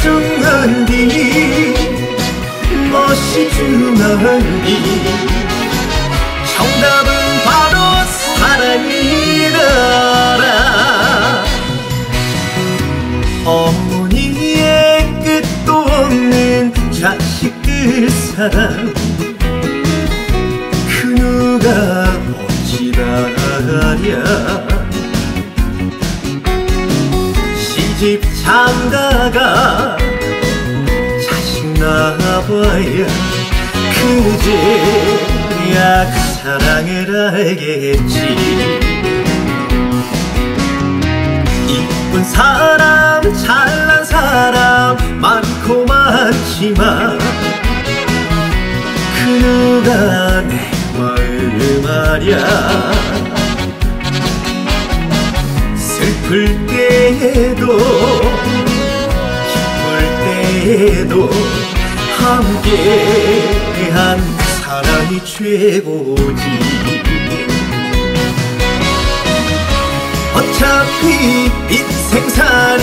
중한디 멋이 중한디 정답은 바로 사랑이더라. 어머니의 끝도 없는 자식들 사랑. 그 누가 어찌다랴 집 장가가 자식 낳아봐야 그제야 그 사랑을 알겠지. 이쁜 사람 잘난 사람 많고 많지만 그 누가 내 마음 말야 슬플 때에도 기쁠 때에도 함께한 그 사랑이 최고지. 어차피 인생살이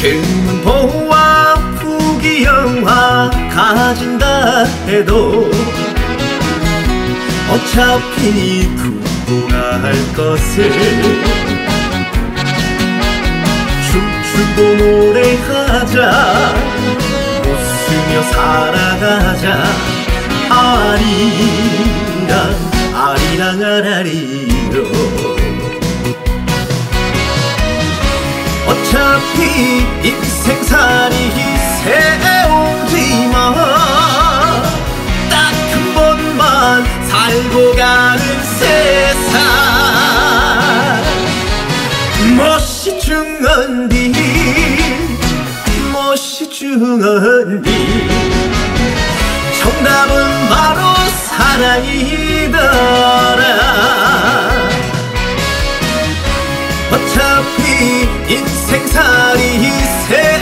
금은보와 부귀영화 가진다 해도 어차피 갈 것을 춤추고 노래하자. 웃으며 살아가자. 아리랑 아리랑 아라리로. 어차피 인생살이 세옹지만 딱 한 번만 살고 가는 세 중한디 멋이 중한 디. 정답은 바로 사랑이더라. 어차피 인생살이 세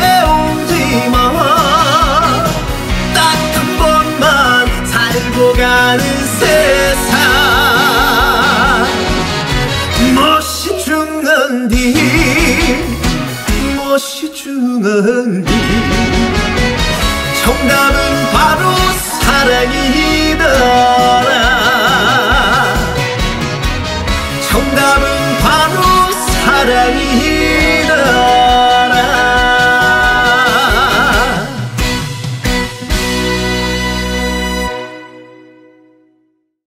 중한디 멋이 중한디 정답은 바로 사랑이더라. 정답은 바로 사랑이다